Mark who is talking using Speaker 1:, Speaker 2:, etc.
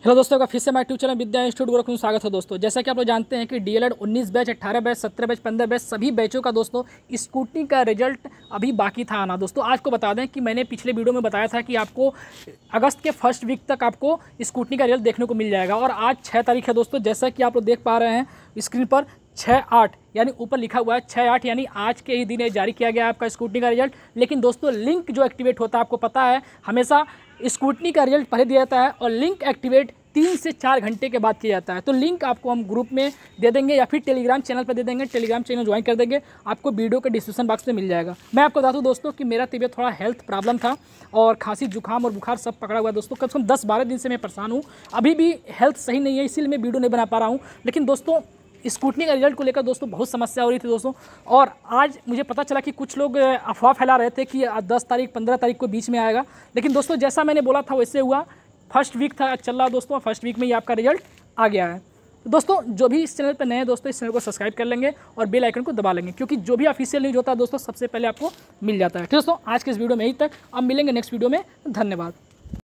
Speaker 1: Hello दोस्तों का फिर से tube channel Vidya institute Gorakhpur में स्वागत है दोस्तों। जैसा कि आप लोग जानते हैं कि DElEd 19 batch 18 batch 17 batch 15 batch, सभी बैचों का दोस्तों स्कूटी का रिज़ल्ट अभी बाकी था आना दोस्तों, आज को बता दें कि मैंने पिछले वीडियो में बताया था कि आपको अगस्त के फ़र्स्ट वीक तक आपको स्कूटनी का रिज़ल्ट देखने को मिल जाएगा। और आज छः तारीख है दोस्तों, जैसा कि आप लोग देख पा रहे हैं, स्क्रीन पर छः आठ, यानी ऊपर लिखा हुआ है छः आठ, यानी आज के ही दिन जारी किया गया आपका स्कूटनी का रिज़ल्ट। लेकिन दोस्तों, लिंक जो एक्टिवेट होता है, आपको पता है, हमेशा स्कूटनी का रिज़ल्ट पहले दिया जाता है और लिंक एक्टिवेट तीन से चार घंटे के बाद किया जाता है। तो लिंक आपको हम ग्रुप में दे देंगे या फिर टेलीग्राम चैनल पर दे देंगे, टेलीग्राम चैनल ज्वाइन कर देंगे, आपको वीडियो के डिस्क्रिप्शन बॉक्स में मिल जाएगा। मैं आपको बता दूँ दोस्तों कि मेरा तबीयत थोड़ा हेल्थ प्रॉब्लम था और खांसी, जुकाम और बुखार सब पकड़ा हुआ है दोस्तों। कम से कम दस बारह दिन से मैं परेशान हूँ। अभी भी हेल्थ सही नहीं है, इसीलिए मैं वीडियो नहीं बना पा रहा हूँ। लेकिन दोस्तों स्कूटनी का रिज़ल्ट को लेकर दोस्तों बहुत समस्या हो रही थी दोस्तों। और आज मुझे पता चला कि कुछ लोग अफवाह फैला रहे थे कि दस तारीख, पंद्रह तारीख को बीच में आएगा। लेकिन दोस्तों जैसा मैंने बोला था, वैसे हुआ। फ़र्स्ट वीक था, चल रहा दोस्तों फ़र्स्ट वीक में ही आपका रिज़ल्ट आ गया है। तो दोस्तों, जो भी इस चैनल पर नए दोस्तों, इस चैनल को सब्सक्राइब कर लेंगे और बेल आइकन को दबा लेंगे, क्योंकि जो भी ऑफिशियल न्यूज़ होता है दोस्तों, सबसे पहले आपको मिल जाता है। ठीक दोस्तों, आज के इस वीडियो में यही तक। अब मिलेंगे नेक्स्ट वीडियो में। धन्यवाद।